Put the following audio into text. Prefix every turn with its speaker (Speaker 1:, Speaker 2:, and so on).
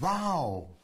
Speaker 1: Wow.